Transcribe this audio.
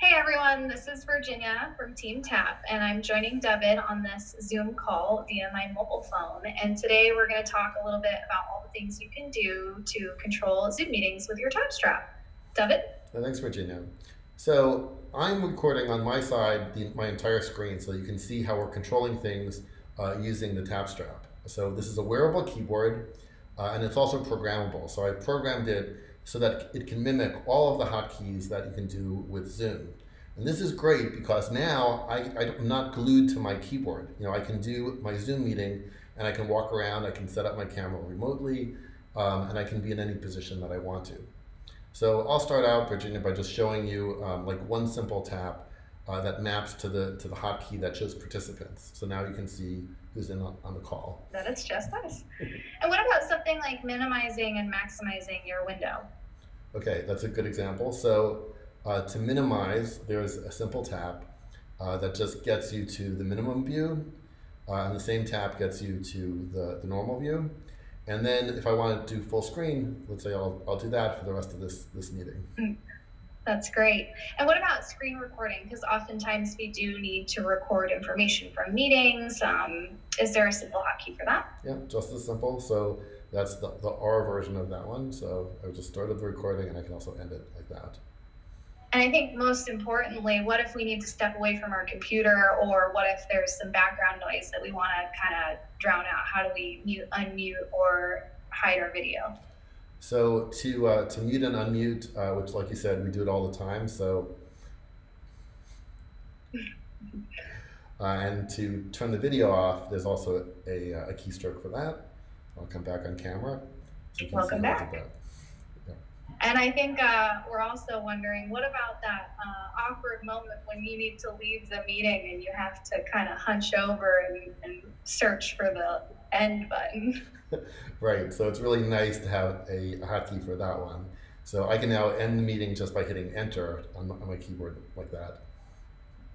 Hey everyone, this is Virginia from Team Tap, and I'm joining David on this Zoom call via my mobile phone. And today we're going to talk a little bit about all the things you can do to control Zoom meetings with your tap strap. David? Thanks, Virginia. So I'm recording on my side the, my entire screen so you can see how we're controlling things uh, using the tap strap. So this is a wearable keyboard, uh, and it's also programmable. So I programmed it so that it can mimic all of the hotkeys that you can do with Zoom. And this is great because now I, I'm not glued to my keyboard. You know, I can do my Zoom meeting and I can walk around, I can set up my camera remotely, um, and I can be in any position that I want to. So I'll start out, Virginia, by just showing you um, like one simple tap uh, that maps to the to the hotkey that shows participants. So now you can see who's in on, on the call. That is just us. and what about something like minimizing and maximizing your window? Okay, that's a good example. So uh, to minimize, there's a simple tap uh, that just gets you to the minimum view, uh, and the same tap gets you to the, the normal view. And then if I want to do full screen, let's say I'll, I'll do that for the rest of this, this meeting. Mm, that's great. And what about screen recording? Because oftentimes we do need to record information from meetings. Um, is there a simple hotkey for that? Yeah, just as simple. So that's the, the R version of that one. So I just started the recording and I can also end it like that. And I think most importantly, what if we need to step away from our computer or what if there's some background noise that we want to kind of drown out? How do we mute, unmute, or hide our video? So to, uh, to mute and unmute, uh, which like you said, we do it all the time. So uh, and to turn the video off, there's also a, a keystroke for that. I'll come back on camera. So Welcome back. Yeah. And I think uh, we're also wondering, what about that uh, awkward moment when you need to leave the meeting and you have to kind of hunch over and, and search for the end button? right. So it's really nice to have a hotkey for that one. So I can now end the meeting just by hitting enter on my, keyboard like that.